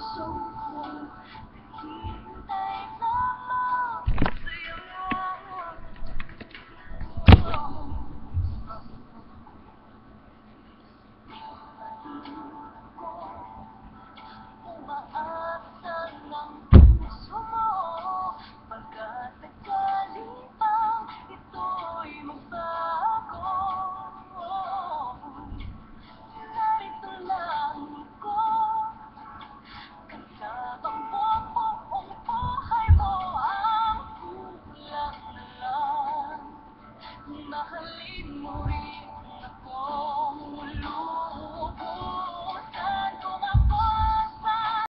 so Mahalin mo rin akong